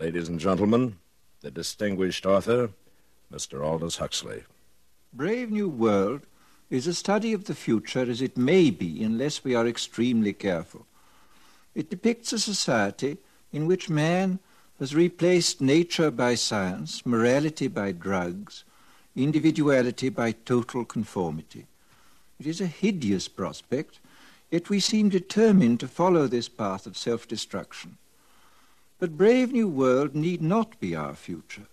Ladies and gentlemen, the distinguished author, Mr. Aldous Huxley. Brave New World is a study of the future as it may be unless we are extremely careful. It depicts a society in which man has replaced nature by science, morality by drugs, individuality by total conformity. It is a hideous prospect, yet we seem determined to follow this path of self-destruction. But Brave New World need not be our future.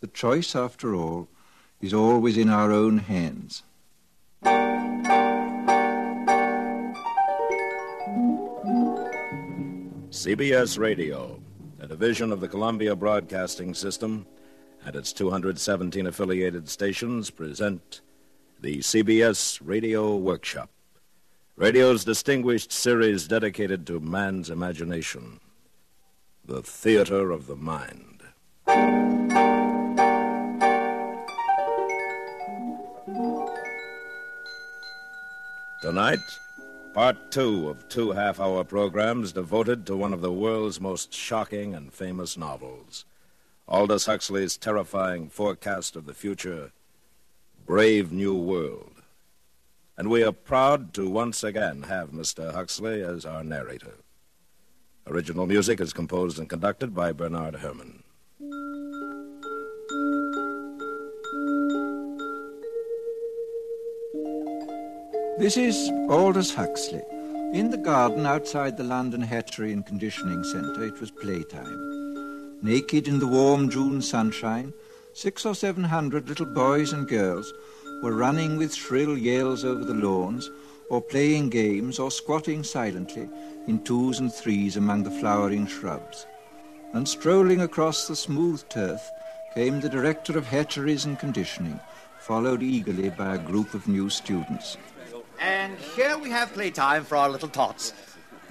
The choice, after all, is always in our own hands. CBS Radio, a division of the Columbia Broadcasting System, and its 217 affiliated stations present the CBS Radio Workshop, radio's distinguished series dedicated to man's imagination, the theater of the mind. Tonight, part two of two half hour programs devoted to one of the world's most shocking and famous novels Aldous Huxley's terrifying forecast of the future, Brave New World. And we are proud to once again have Mr. Huxley as our narrator. Original music is composed and conducted by Bernard Herrmann. This is Aldous Huxley. In the garden outside the London Hatchery and Conditioning Centre, it was playtime. Naked in the warm June sunshine, six or seven hundred little boys and girls were running with shrill yells over the lawns, or playing games, or squatting silently in twos and threes among the flowering shrubs. And strolling across the smooth turf came the director of hatcheries and conditioning, followed eagerly by a group of new students. And here we have playtime for our little tots.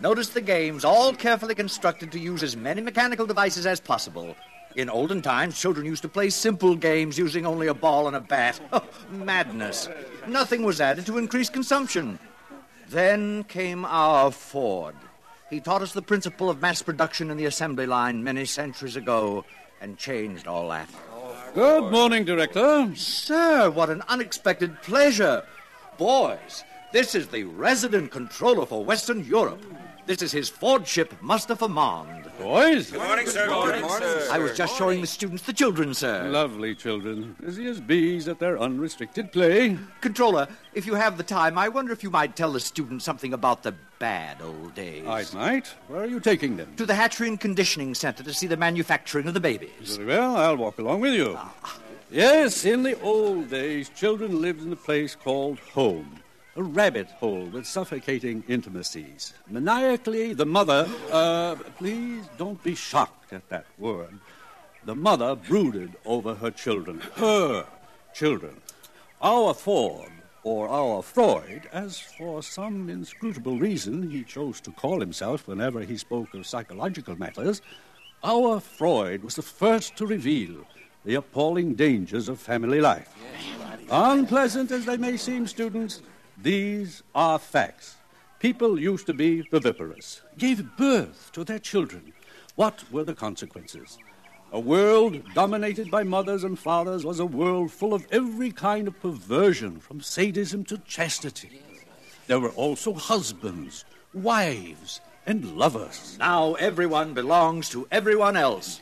Notice the games, all carefully constructed to use as many mechanical devices as possible. In olden times, children used to play simple games using only a ball and a bat. Oh, madness. Nothing was added to increase consumption. Then came our Ford. He taught us the principle of mass production in the assembly line many centuries ago and changed all that. Good morning, Director. Sir, what an unexpected pleasure. Boys, this is the resident controller for Western Europe. This is his Fordship, Mustafa Mond. Boys? Good morning, sir. Good morning, sir. I was just showing the students the children, sir. Lovely children. Busy as bees at their unrestricted play. Controller, if you have the time, I wonder if you might tell the students something about the bad old days. I might. Where are you taking them? To the Hatchery and Conditioning Center to see the manufacturing of the babies. Very well, I'll walk along with you. Ah. Yes, in the old days, children lived in a place called home. A rabbit hole with suffocating intimacies. Maniacally, the mother, uh, please don't be shocked at that word. The mother brooded over her children. Her children. Our Ford, or our Freud, as for some inscrutable reason he chose to call himself whenever he spoke of psychological matters, our Freud was the first to reveal the appalling dangers of family life. Unpleasant as they may seem, students, these are facts. People used to be viviparous, gave birth to their children. What were the consequences? A world dominated by mothers and fathers was a world full of every kind of perversion, from sadism to chastity. There were also husbands, wives, and lovers. Now everyone belongs to everyone else.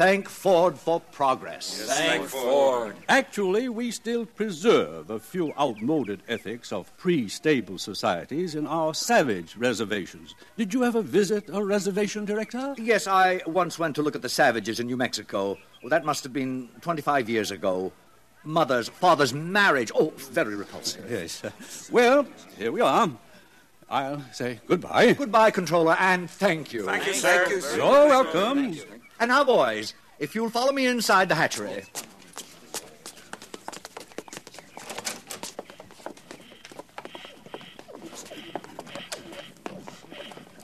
Thank Ford for progress. Thank Ford. Actually, we still preserve a few outmoded ethics of pre stable societies in our savage reservations. Did you ever visit a reservation, Director? Yes, I once went to look at the savages in New Mexico. Well, that must have been 25 years ago. Mother's, father's marriage. Oh, very repulsive. Yes. Well, here we are. I'll say goodbye. Goodbye, controller, and thank you. Thank you, sir. Thank you, sir. You're welcome. And now, boys, if you'll follow me inside the hatchery.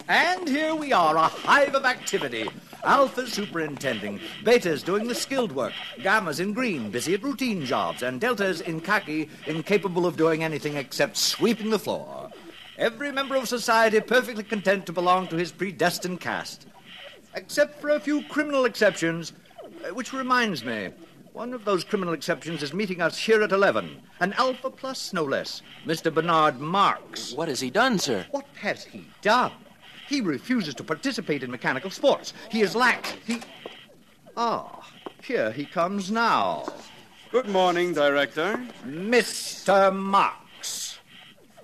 And here we are, a hive of activity. Alpha's superintending, Beta's doing the skilled work, Gamma's in green, busy at routine jobs, and Delta's in khaki, incapable of doing anything except sweeping the floor. Every member of society perfectly content to belong to his predestined caste. except for a few criminal exceptions. Uh, which reminds me, one of those criminal exceptions is meeting us here at 11. An Alpha Plus, no less. Mr. Bernard Marx. What has he done, sir? What has he done? He refuses to participate in mechanical sports. He is lax. He. Ah, here he comes now. Good morning, Director. Mr. Marx.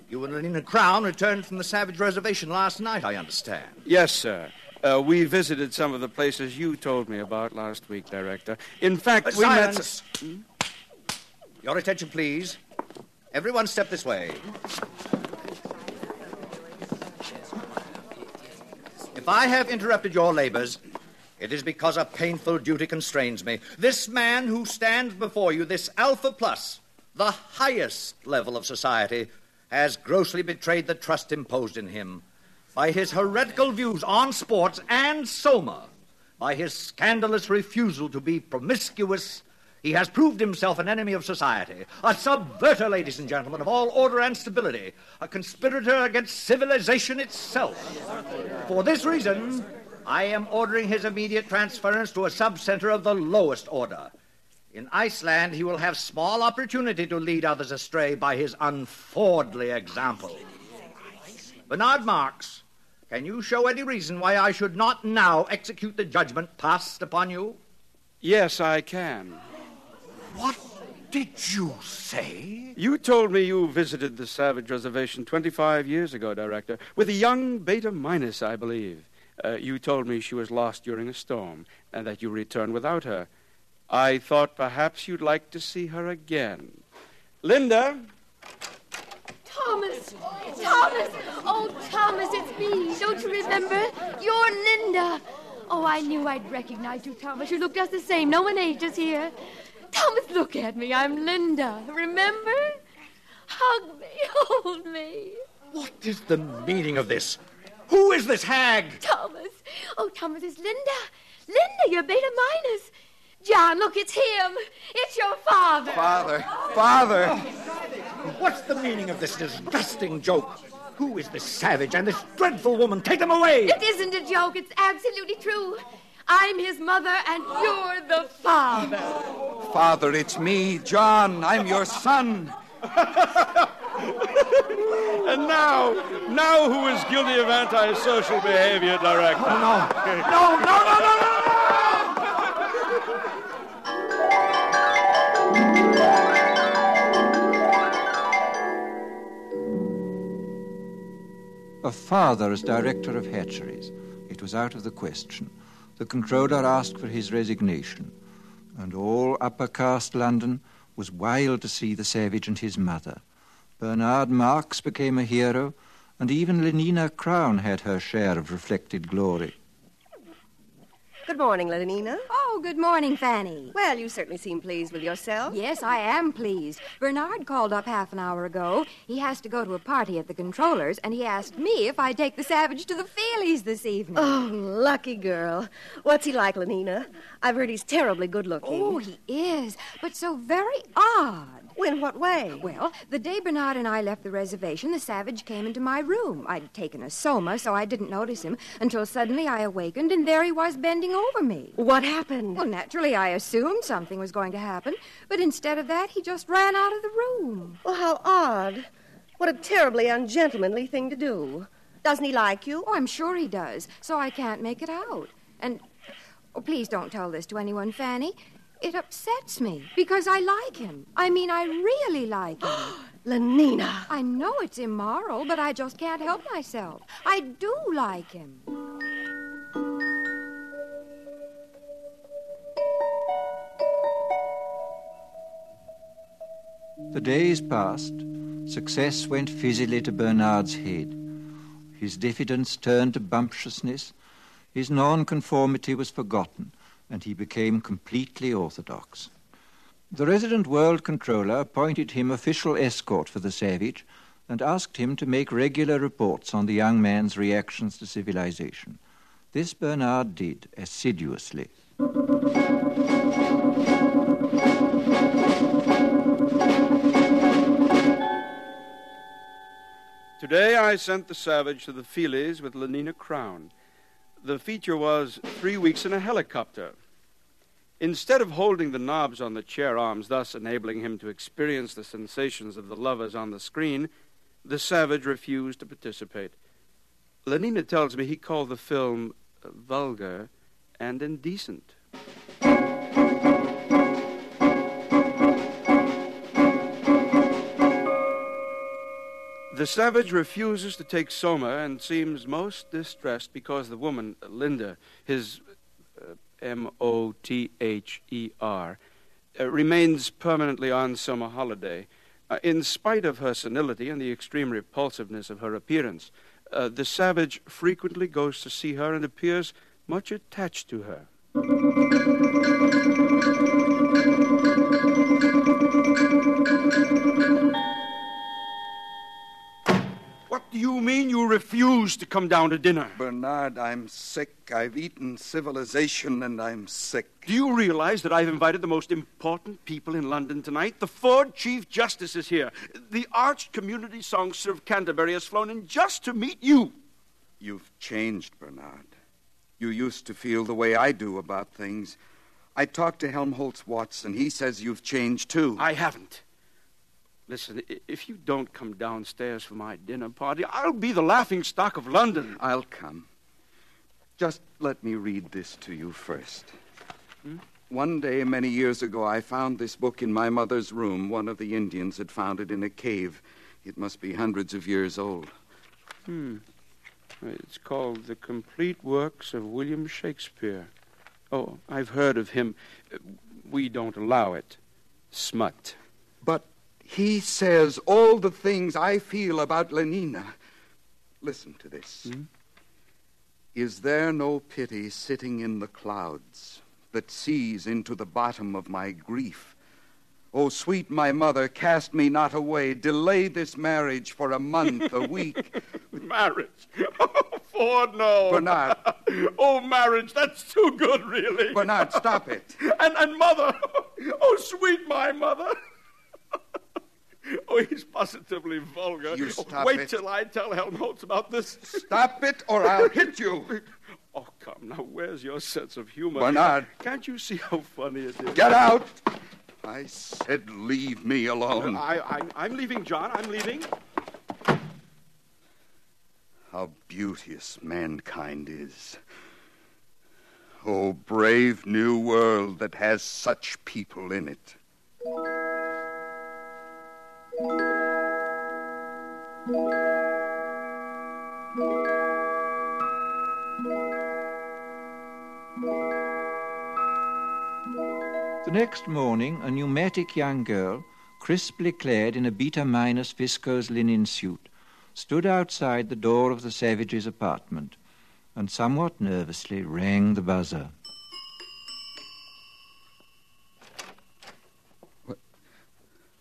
You and Lena Crowne returned from the Savage Reservation last night, I understand. Yes, sir. Uh, we visited some of the places you told me about last week, Director. In fact, we met. silence. Your attention, please. Everyone step this way. If I have interrupted your labors, it is because a painful duty constrains me. This man who stands before you, this Alpha Plus, the highest level of society, has grossly betrayed the trust imposed in him by his heretical views on sports and Soma, by his scandalous refusal to be promiscuous. He has proved himself an enemy of society, a subverter, ladies and gentlemen, of all order and stability, a conspirator against civilization itself. For this reason, I am ordering his immediate transference to a subcenter of the lowest order. In Iceland, he will have small opportunity to lead others astray by his unfordly example. Bernard Marx, can you show any reason why I should not now execute the judgment passed upon you? Yes, I can. What did you say? You told me you visited the Savage Reservation 25 years ago, Director, with a young Beta Minus, I believe. Uh, you told me she was lost during a storm and that you returned without her. I thought perhaps you'd like to see her again. Linda, Thomas! Thomas! Oh, Thomas, it's me. Don't you remember? You're Linda. Oh, I knew I'd recognize you, Thomas. You look just the same. No one ages here. Thomas, look at me. I'm Linda. Remember? Hug me. Hold me. What is the meaning of this? Who is this hag? Thomas. Oh, Thomas, it's Linda. Linda, you're beta minus. John, look, it's him. It's your father. Father, father. Oh, what's the meaning of this disgusting joke? Who is this savage and this dreadful woman? Take them away! It isn't a joke. It's absolutely true. I'm his mother, and you're the father. Father, it's me, John. I'm your son. and now, now who is guilty of antisocial behavior, Director? No, no, no, no, no, no! A father as director of hatcheries. It was out of the question. The controller asked for his resignation, and all upper caste London was wild to see the savage and his mother. Bernard Marx became a hero, and even Lenina Crowne had her share of reflected glory. Good morning, Lenina. Oh, good morning, Fanny. Well, you certainly seem pleased with yourself. Yes, I am pleased. Bernard called up half an hour ago. He has to go to a party at the controller's, and he asked me if I'd take the Savage to the Feelies this evening. Oh, lucky girl. What's he like, Lenina? I've heard he's terribly good looking. Oh, he is, but so very odd. In what way? Well, the day Bernard and I left the reservation, the Savage came into my room. I'd taken a soma, so I didn't notice him until suddenly I awakened, and there he was bending over me. What happened? Well, naturally, I assumed something was going to happen, but instead of that, he just ran out of the room. Well, how odd. What a terribly ungentlemanly thing to do. Doesn't he like you? Oh, I'm sure he does, so I can't make it out. And, oh, please don't tell this to anyone, Fanny. It upsets me because I like him. I mean, I really like him. Lenina. I know it's immoral, but I just can't help myself. I do like him. The days passed. Success went fizzily to Bernard's head. His diffidence turned to bumptiousness. His nonconformity was forgotten, and he became completely orthodox. The resident world controller appointed him official escort for the savage and asked him to make regular reports on the young man's reactions to civilization. This Bernard did assiduously. Today I sent the Savage to the Feelies with Lenina Crowne. The feature was Three Weeks in a Helicopter. Instead of holding the knobs on the chair arms, thus enabling him to experience the sensations of the lovers on the screen, the savage refused to participate. Lenina tells me he called the film uh, vulgar and indecent. The savage refuses to take Soma and seems most distressed because the woman, Linda, his uh, M O T H E R, uh, remains permanently on soma holiday. Uh, in spite of her senility and the extreme repulsiveness of her appearance, uh, the savage frequently goes to see her and appears much attached to her. Do you mean you refuse to come down to dinner? Bernard, I'm sick. I've eaten civilization and I'm sick. Do you realize that I've invited the most important people in London tonight? The Ford Chief Justice is here. The arch community songster of Canterbury has flown in just to meet you. You've changed, Bernard. You used to feel the way I do about things. I talked to Helmholtz Watson. He says you've changed too. I haven't. Listen, if you don't come downstairs for my dinner party, I'll be the laughing stock of London. I'll come. Just let me read this to you first. Hmm? One day, many years ago, I found this book in my mother's room. One of the Indians had found it in a cave. It must be hundreds of years old. Hmm. It's called The Complete Works of William Shakespeare. Oh, I've heard of him. Uh, We don't allow it. Smut. But he says all the things I feel about Lenina. Listen to this. Hmm? Is there no pity sitting in the clouds that sees into the bottom of my grief? O sweet my mother, cast me not away. Delay this marriage for a month, a week. Marriage? Oh, Ford, no. Bernard. Oh, marriage, that's too good, really. Bernard, stop it. And, and mother. Oh, sweet my mother. Oh, he's positively vulgar. You Oh, stop Wait it. till I tell Helmholtz about this. Stop it, or I'll hit you. Oh, come now, where's your sense of humor? Bernard. Can't you see how funny it is? Get out. I said leave me alone. I, I, I'm leaving, John. I'm leaving. How beauteous mankind is. Oh, brave new world that has such people in it. The next morning, a pneumatic young girl, crisply clad in a beta minus viscose linen suit, stood outside the door of the savage's apartment and somewhat nervously rang the buzzer.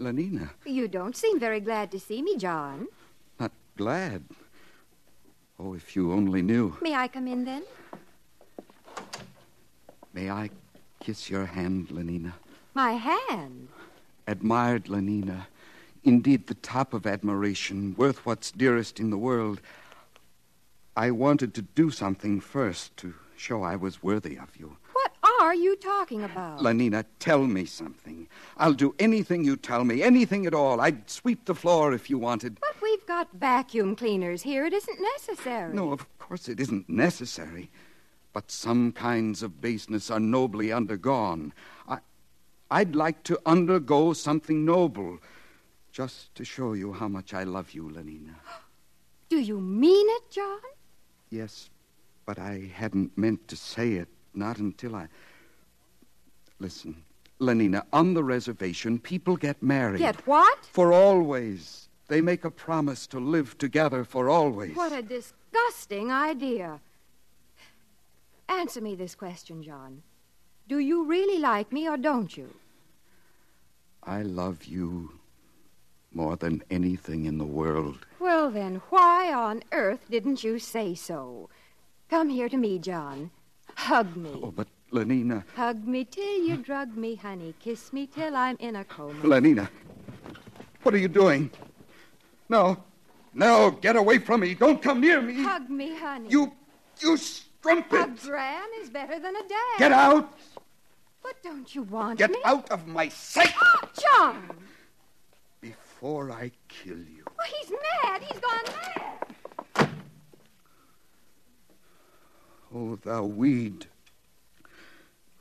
Lenina, You don't seem very glad to see me, John. Glad. Oh, if you only knew. May I come in then? May I kiss your hand, Lenina? My hand. Admired Lenina. Indeed, the top of admiration, worth what's dearest in the world. I wanted to do something first to show I was worthy of you. What are you talking about? Lenina, tell me something. I'll do anything you tell me, anything at all. I'd sweep the floor if you wanted. But we've got vacuum cleaners here. It isn't necessary. No, of course it isn't necessary. But some kinds of baseness are nobly undergone. I, I'd like to undergo something noble, just to show you how much I love you, Lenina. Do you mean it, John? Yes, but I hadn't meant to say it, not until I. Listen, Lenina, on the reservation, people get married. Get what? For always. They make a promise to live together for always. What a disgusting idea. Answer me this question, John. Do you really like me or don't you? I love you more than anything in the world. Well, then, why on earth didn't you say so? Come here to me, John. Hug me. Oh, but Lenina, Hug me till you drug me, honey. Kiss me till I'm in a coma. Lenina, what are you doing? No, no, get away from me. Don't come near me. Hug me, honey. You, you strumpet. A gran is better than a dad. Get out! But don't you want Get me? out of my sight ah, John! before I kill you. Well, he's mad. He's gone mad. Oh, thou weed,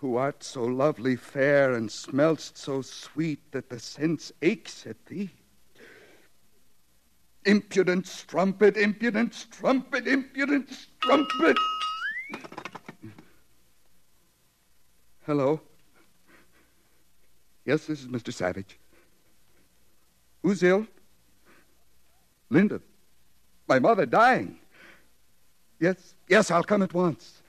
who art so lovely fair and smell'st so sweet that the sense aches at thee. Impudent strumpet, impudent strumpet, impudent strumpet. Hello. Yes, this is Mr. Savage. Who's ill? Linda. My mother dying. Yes, yes, I'll come at once.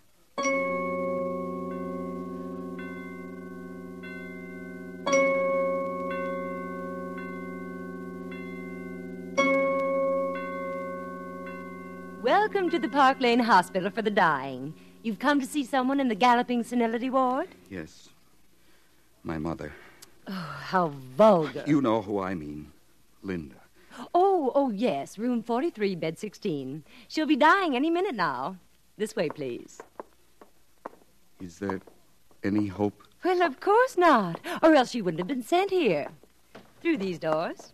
Welcome to the Park Lane Hospital for the Dying. You've come to see someone in the galloping senility ward? Yes. My mother. Oh, how vulgar. You know who I mean. Linda. Oh, oh, yes, room 43, bed 16. She'll be dying any minute now. This way, please. Is there any hope? Well, of course not, or else she wouldn't have been sent here. Through these doors.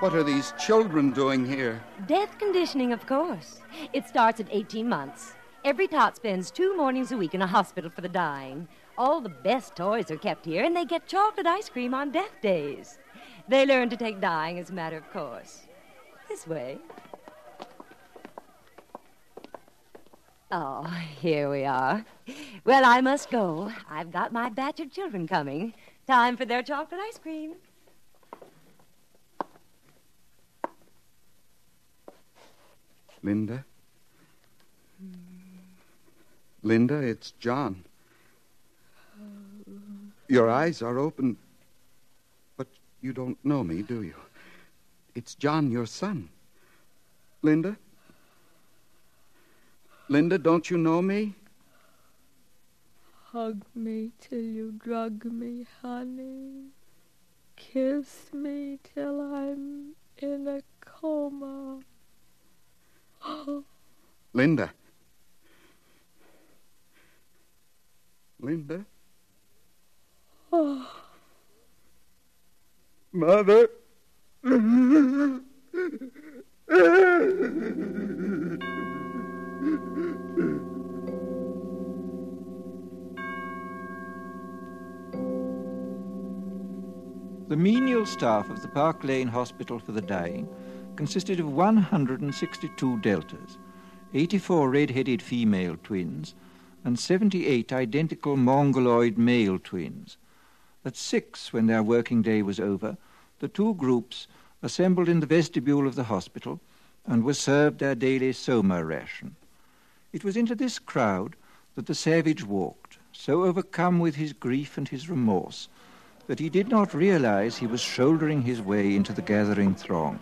What are these children doing here? Death conditioning, of course. It starts at 18 months. Every tot spends two mornings a week in a hospital for the dying. All the best toys are kept here, and they get chocolate ice cream on death days. They learn to take dying as a matter of course. This way. Oh, here we are. Well, I must go. I've got my batch of children coming. Time for their chocolate ice cream. Linda? Linda, it's John. Your eyes are open, but you don't know me, do you? It's John, your son. Linda? Linda, don't you know me? Hug me till you drug me, honey. Kiss me till I'm in a coma. Linda. Linda? Oh, Mother? The menial staff of the Park Lane Hospital for the Dying consisted of 162 deltas, 84 red-headed female twins, and 78 identical mongoloid male twins. At six, when their working day was over, the two groups assembled in the vestibule of the hospital and were served their daily soma ration. It was into this crowd that the savage walked, so overcome with his grief and his remorse that he did not realize he was shouldering his way into the gathering throng.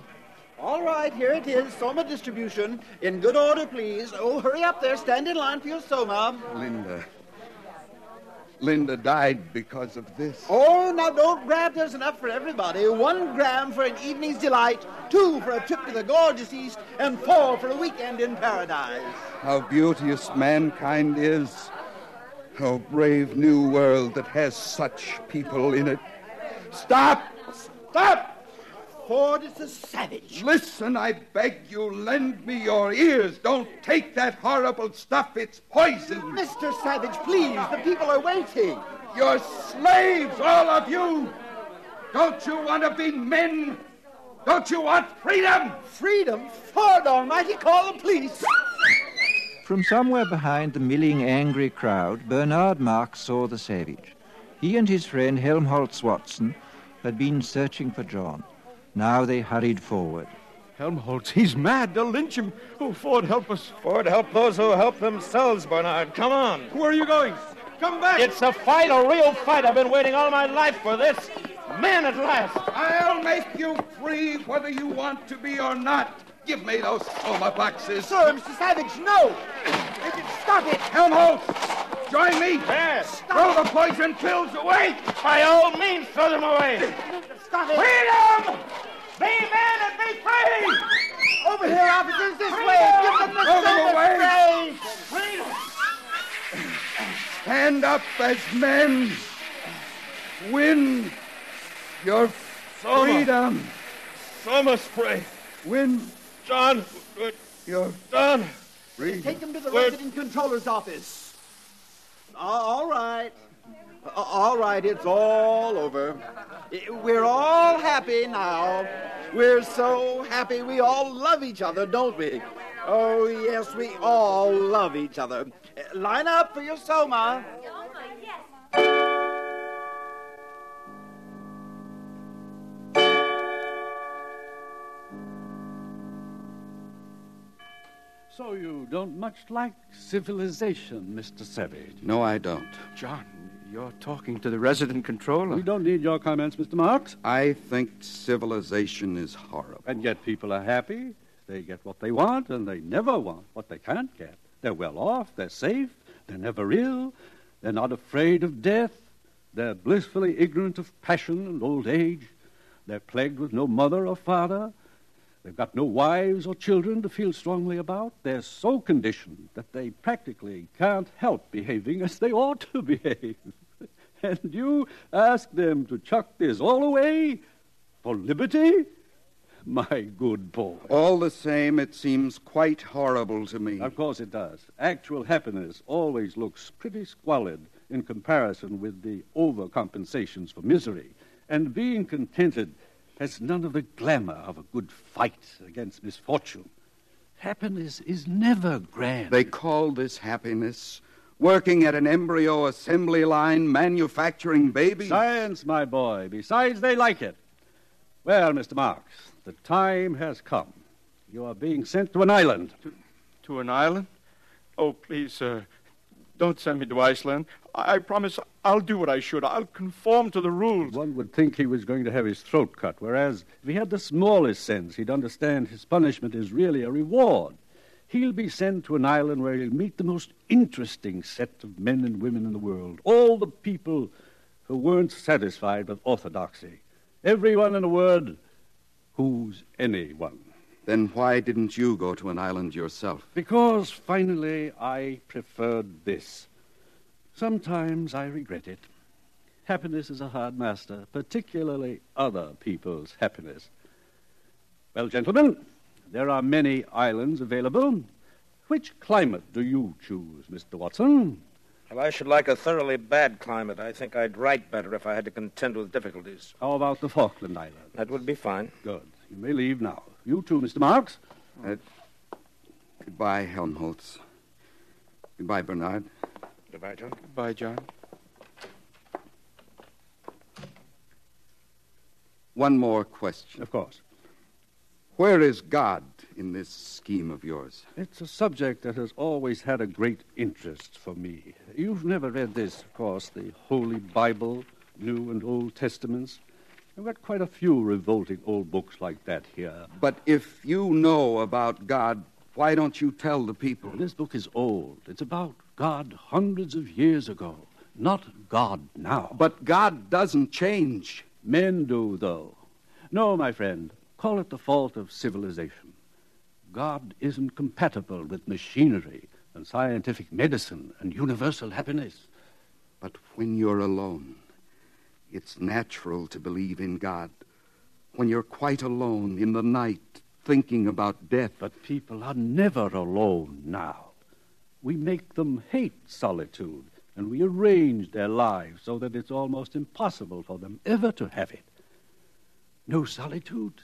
All right, here it is. Soma distribution. In good order, please. Oh, hurry up there. Stand in line for your Soma. Linda. Linda died because of this. Oh, now don't grab. There's enough for everybody. One gram for an evening's delight, two for a trip to the gorgeous East, and four for a weekend in paradise. How beauteous mankind is. Oh, brave new world that has such people in it. Stop! Stop! Ford is a savage. Listen, I beg you, lend me your ears. Don't take that horrible stuff. It's poison. Mr. Savage, please. The people are waiting. You're slaves, all of you. Don't you want to be men? Don't you want freedom? Freedom? Ford Almighty, call the police. From somewhere behind the milling, angry crowd, Bernard Marx saw the savage. He and his friend Helmholtz Watson had been searching for John. Now they hurried forward. Helmholtz, he's mad. They'll lynch him. Oh, Ford, help us. Ford, help those who help themselves, Bernard. Come on. Where are you going? Come back. It's a fight, a real fight. I've been waiting all my life for this. Man at last. I'll make you free whether you want to be or not. Give me those soma boxes. Sir, Mr. Savage, no. Stop it. Helmholtz! Join me. Yes. Throw the poison pills away. By all means, throw them away. Stop it! Freedom! Be men and be free! Over here, officers, this way! Give them the Throw them silver away. spray! Stand up as men. Win your Soma. freedom. Soma spray. Win John, your John. freedom. Take them to the Wait. resident controller's office. All right. All right, it's all over. We're all happy now. We're so happy we all love each other, don't we? Oh, yes, we all love each other. Line up for your Soma. So you don't much like civilization, Mr. Savage. No, I don't. John, you're talking to the resident controller. We don't need your comments, Mr. Marx. I think civilization is horrible. And yet people are happy. They get what they want, and they never want what they can't get. They're well off, they're safe, they're never ill, they're not afraid of death, they're blissfully ignorant of passion and old age, they're plagued with no mother or father, they've got no wives or children to feel strongly about, they're so conditioned that they practically can't help behaving as they ought to behave. and you ask them to chuck this all away for liberty? My good boy. All the same, it seems quite horrible to me. Of course it does. Actual happiness always looks pretty squalid in comparison with the overcompensations for misery. And being contented has none of the glamour of a good fight against misfortune. Happiness is never grand. They call this happiness. Working at an embryo assembly line, manufacturing babies. Science, my boy. Besides, they like it. Well, Mr. Marx, the time has come. You are being sent to an island. To an island? Oh, please, sir. Don't send me to Iceland. I, promise I'll do what I should. I'll conform to the rules. One would think he was going to have his throat cut, whereas if he had the smallest sense, he'd understand his punishment is really a reward. He'll be sent to an island where he'll meet the most interesting set of men and women in the world. All the people who weren't satisfied with orthodoxy. Everyone, in a word, who's anyone. Then why didn't you go to an island yourself? Because finally I preferred this. Sometimes I regret it. Happiness is a hard master, particularly other people's happiness. Well, gentlemen, there are many islands available. Which climate do you choose, Mr. Watson? Well, I should like a thoroughly bad climate. I think I'd write better if I had to contend with difficulties. How about the Falkland Islands? That would be fine. Good. You may leave now. You too, Mr. Marx. Uh, goodbye, Helmholtz. Goodbye, Bernard. Goodbye, John. Goodbye, John. One more question. Of course. Where is God in this scheme of yours? It's a subject that has always had a great interest for me. You've never read this, of course, the Holy Bible, New and Old Testaments. I've got quite a few revolting old books like that here. But if you know about God, why don't you tell the people? This book is old. It's about God hundreds of years ago, not God now. But God doesn't change. Men do, though. No, my friend, call it the fault of civilization. God isn't compatible with machinery and scientific medicine and universal happiness. But when you're alone, it's natural to believe in God. When you're quite alone in the night, thinking about death. But people are never alone now. We make them hate solitude, and we arrange their lives so that it's almost impossible for them ever to have it. No solitude,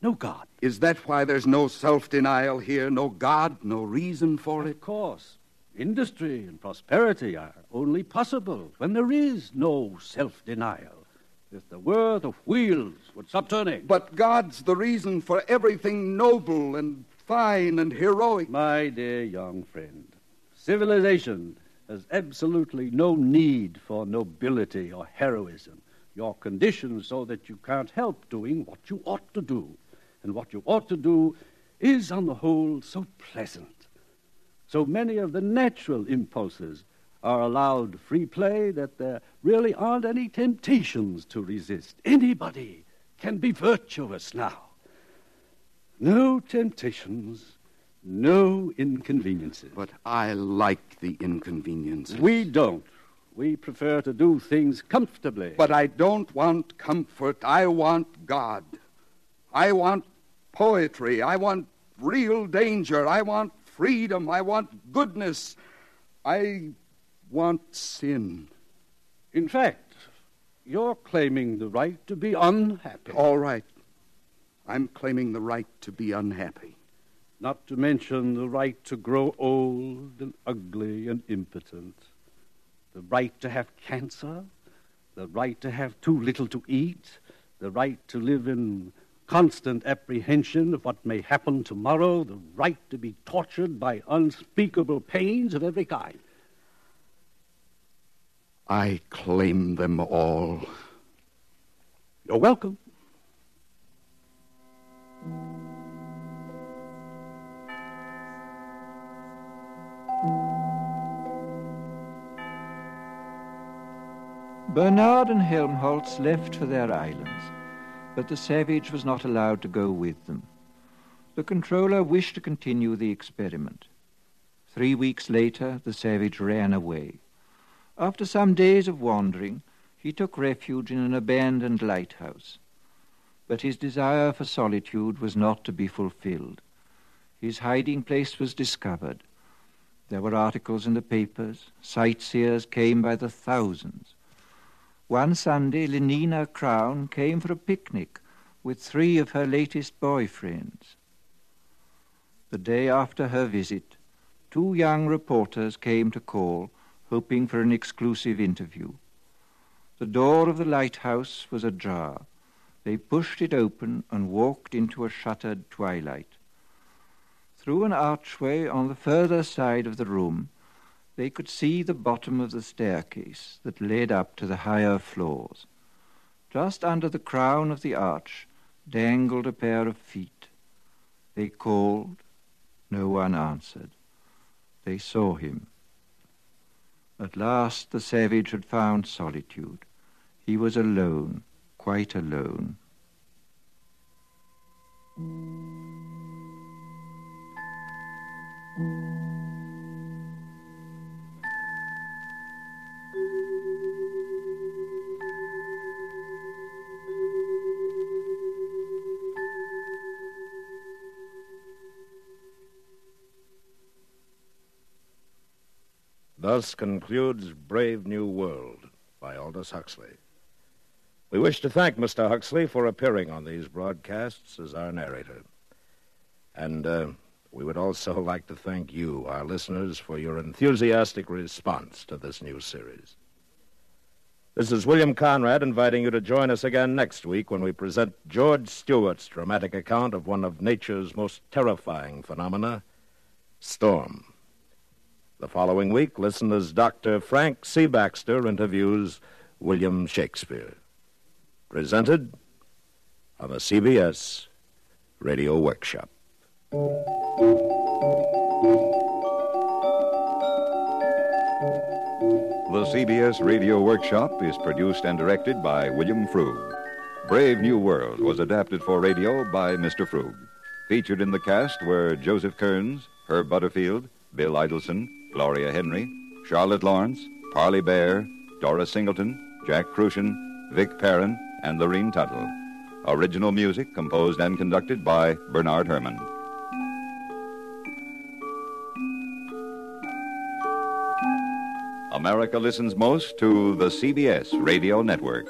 no God. Is that why there's no self denial here? No God? No reason for it? Of course. Industry and prosperity are only possible when there is no self denial. If the were, the wheels would stop turning. But God's the reason for everything noble and fine and heroic. My dear young friend, civilization has absolutely no need for nobility or heroism. You're conditioned so that you can't help doing what you ought to do. And what you ought to do is, on the whole, so pleasant. So many of the natural impulses are allowed free play that there really aren't any temptations to resist. Anybody can be virtuous now. No temptations, no inconveniences. But I like the inconveniences. We don't. We prefer to do things comfortably. But I don't want comfort. I want God. I want poetry. I want real danger. I want freedom. I want goodness. I want sin. In fact, you're claiming the right to be unhappy. All right. I'm claiming the right to be unhappy. Not to mention the right to grow old and ugly and impotent. The right to have cancer. The right to have too little to eat. The right to live in constant apprehension of what may happen tomorrow. The right to be tortured by unspeakable pains of every kind. I claim them all. You're welcome. Bernard and Helmholtz left for their islands, but the savage was not allowed to go with them. The controller wished to continue the experiment. Three weeks later, the savage ran away. After some days of wandering, he took refuge in an abandoned lighthouse. But his desire for solitude was not to be fulfilled. His hiding place was discovered. There were articles in the papers. Sightseers came by the thousands. One Sunday, Lenina Crowne came for a picnic with three of her latest boyfriends. The day after her visit, two young reporters came to call, hoping for an exclusive interview. The door of the lighthouse was ajar. They pushed it open and walked into a shuttered twilight. Through an archway on the further side of the room, they could see the bottom of the staircase that led up to the higher floors. Just under the crown of the arch dangled a pair of feet. They called. No one answered. They saw him. At last the savage had found solitude. He was alone, quite alone. Thus concludes Brave New World by Aldous Huxley. We wish to thank Mr. Huxley for appearing on these broadcasts as our narrator. And uh, we would also like to thank you, our listeners, for your enthusiastic response to this new series. This is William Conrad inviting you to join us again next week when we present George Stewart's dramatic account of one of nature's most terrifying phenomena, storm. The following week, listen as Dr. Frank C. Baxter interviews William Shakespeare. Presented on the CBS Radio Workshop. The CBS Radio Workshop is produced and directed by William Froug. Brave New World was adapted for radio by Mr. Froug. Featured in the cast were Joseph Kearns, Herb Butterfield, Bill Idelson, Gloria Henry, Charlotte Lawrence, Parley Baer, Dora Singleton, Jack Kruschen, Vic Perrin, and Lorene Tuttle. Original music composed and conducted by Bernard Herrmann. America listens most to the CBS Radio Network.